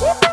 Woo!